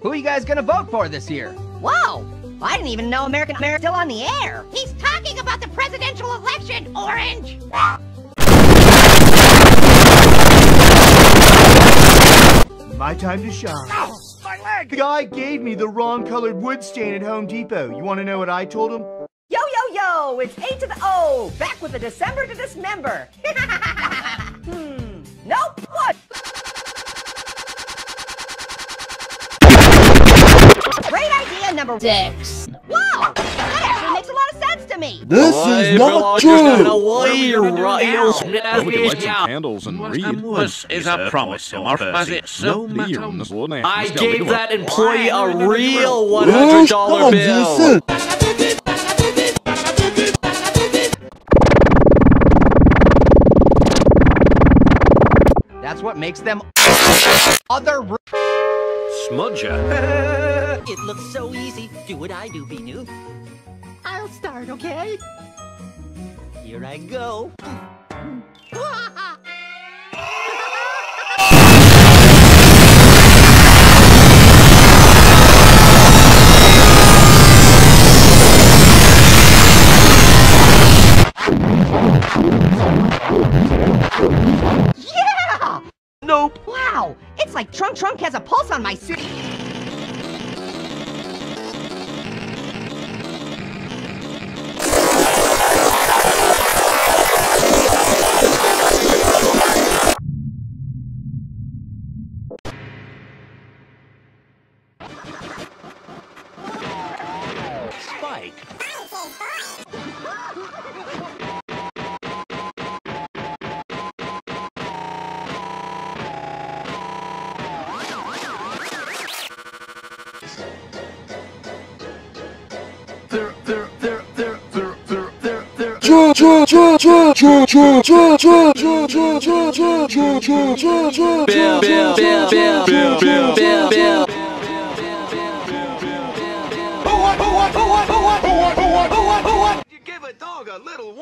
Who are you guys gonna vote for this year? Whoa! I didn't even know American America still on the air. He's talking about the presidential election, Orange. My time to shine. my leg! The guy gave me the wrong colored wood stain at Home Depot. You want to know what I told him? Yo, yo, yo! It's A to the O! Back with the December to Dismember! hmm. Nope! What? Great idea number six. Wow! That actually makes a lot of sense to me! This is not true! Candles and read. This is a promise, Percy. No matter I gave that employee a real $100 bill. That's what makes them other. Smudger. It looks so easy. Do what I do, Binu. I'll start, okay? Here I go. Nope. Wow! It's like Trunk Trunk has a pulse on my suit. Spike. You give a dog a little